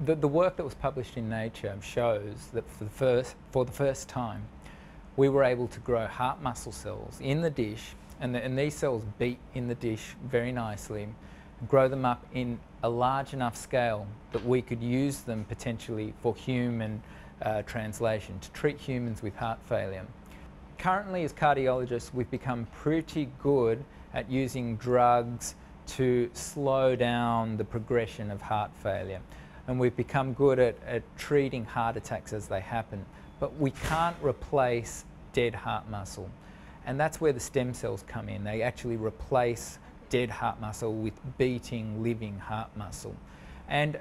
the, the work that was published in Nature shows that for the first, for the first time, we were able to grow heart muscle cells in the dish, and, the, and these cells beat in the dish very nicely, grow them up in a large enough scale that we could use them potentially for human uh, translation to treat humans with heart failure. Currently, as cardiologists, we've become pretty good at using drugs to slow down the progression of heart failure and we've become good at, at treating heart attacks as they happen. But we can't replace dead heart muscle. And that's where the stem cells come in. They actually replace dead heart muscle with beating, living heart muscle. And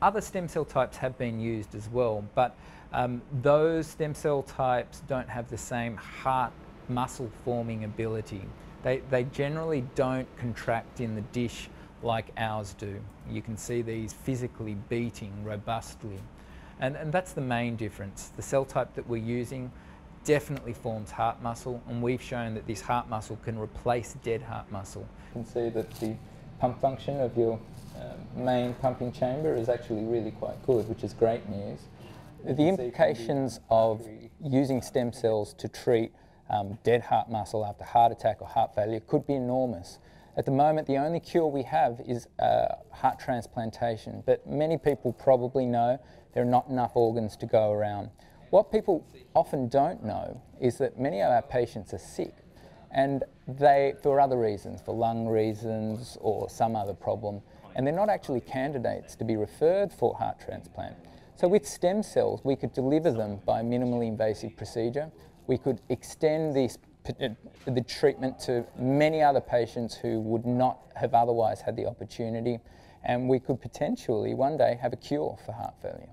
other stem cell types have been used as well, but um, those stem cell types don't have the same heart muscle forming ability. They, they generally don't contract in the dish like ours do. You can see these physically beating robustly. And, and that's the main difference. The cell type that we're using definitely forms heart muscle and we've shown that this heart muscle can replace dead heart muscle. You can see that the pump function of your um, main pumping chamber is actually really quite good, which is great news. The implications of using stem cells to treat um, dead heart muscle after heart attack or heart failure could be enormous. At the moment, the only cure we have is uh, heart transplantation, but many people probably know there are not enough organs to go around. What people often don't know is that many of our patients are sick and they, for other reasons, for lung reasons or some other problem, and they're not actually candidates to be referred for heart transplant. So with stem cells, we could deliver them by minimally invasive procedure. We could extend these Uh, the treatment to many other patients who would not have otherwise had the opportunity and we could potentially one day have a cure for heart failure.